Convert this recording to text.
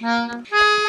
嗯。